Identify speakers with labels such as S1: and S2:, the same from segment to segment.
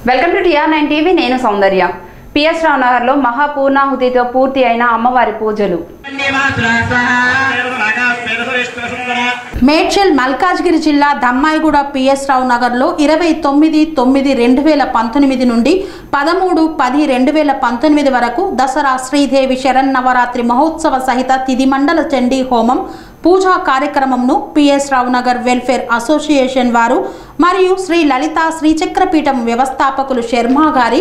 S1: Welcome to TR nine TV నేను Soundarya. PS రావు నగర్లో మహాపూర్ణాహుతితో పూర్తి అయిన అమ్మవారి పూజలు.
S2: మేడ్చల్ మల్కాజ్గిరి జిల్లా దమ్మాయిగూడ పిఎస్ రావు నగర్లో ఇరవై తొమ్మిది తొమ్మిది రెండు వేల పంతొమ్మిది నుండి పదమూడు పది రెండు వేల పంతొమ్మిది వరకు దసరా శ్రీదేవి శరన్నవరాత్రి మహోత్సవ సహిత తిది మండల చండీ హోమం పూజా కార్యక్రమంను పిఎస్ రావునగర్ వెల్ఫేర్ అసోసియేషన్ వారు మరియు శ్రీ లలిత శ్రీచక్రపీఠం వ్యవస్థాపకులు శర్మ గారి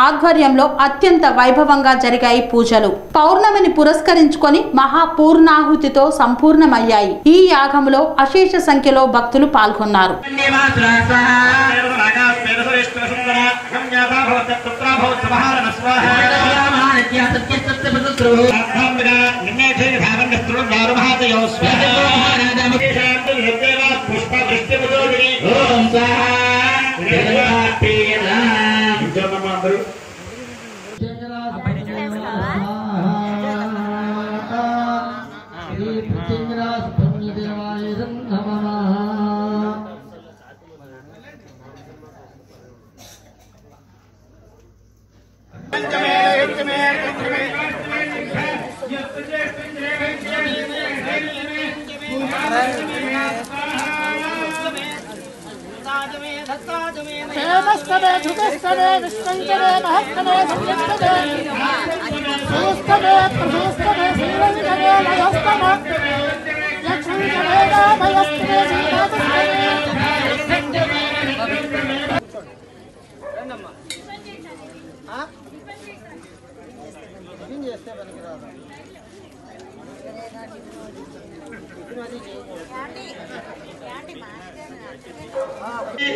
S2: ఆధ్వర్యంలో అత్యంత వైభవంగా జరిగాయి పూజలు. పౌర్ణమిని పురస్కరించుకొని మహాపూర్ణాహుతితో సంపూర్ణమయ్యాయి. ఈ యాగంలో అశేష సంఖ్యలో భక్తులు పాల్గొన్నారు.
S3: सर्वादयो स्वेदो महाराजमुखे शान्तलभ्य క్షేమస్తమే ధృతస్తమే విశ్వంకరే మహత్తమే సంయుక్తమే సూస్తమే ప్రసూస్తమే శ్రీరంగమే లయస్తమ యక్షుంకమే రామయస్తమే శ్రీరాజస్తమే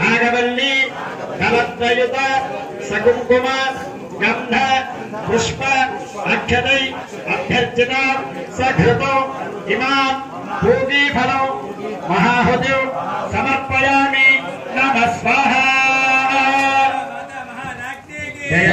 S4: నాగవల్లి నవద్వయుత సకుంకుమ గంధ పుష్ప అక్షతై అభ్యర్చిత సఘృతం ఇమాం భూగీఫలం మహాహుతి సమర్పయామి నమ స్వాహ జయ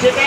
S3: সেটা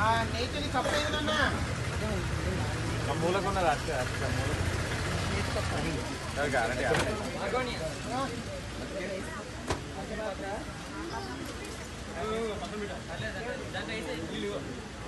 S3: ఆ నేచర్ కప్పేదన్నా
S5: మూలకున్నది అట్లా అట్లా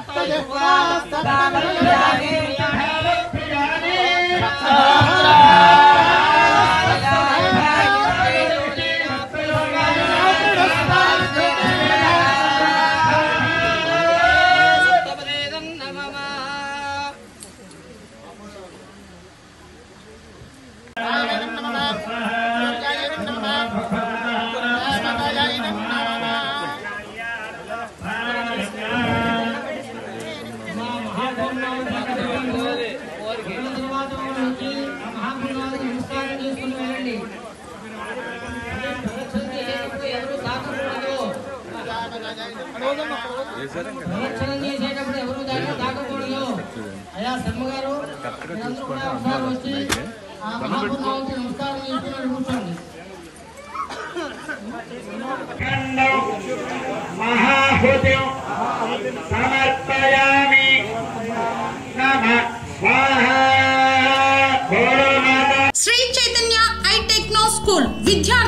S5: మూల
S6: ప్రదక్షిణం చేసేటప్పుడు ఎవరు దాన్ని తాకకూడదు అయ్యా శర్మగారు మీరందరూ కూడా ఒకసారి వచ్చి ఆ మహాపురుషులకి నమస్కారం చేసుకుని కూర్చోండి
S4: ఖండం మహాహుతిం సమర్పయామి నమ స్వాహా Bholanath
S2: Shri Chaitanya I techno school విద్యార్థులకు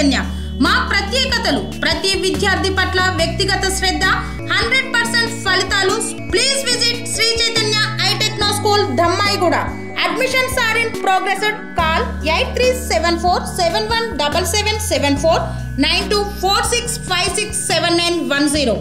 S2: Chaitanya. మా ప్రత్యేకతలు ప్రతి విద్యార్థి పట్ల వ్యక్తిగత శ్రద్ధ హండ్రెడ్ పర్సెంట్ ఫలితాలు. Please visit Sri Chaitanya I techno school Dhammaiguda. Admissions are in progress call eight three seven four seven one double seven seven four nine two four six five six seven nine one zero.